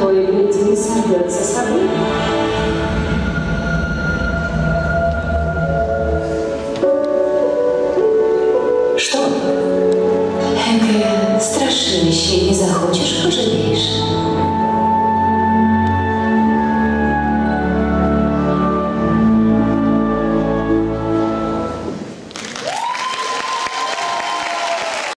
mojej jedynie serwielce stawienia. strasznie się nie zachodzisz, ożywisz.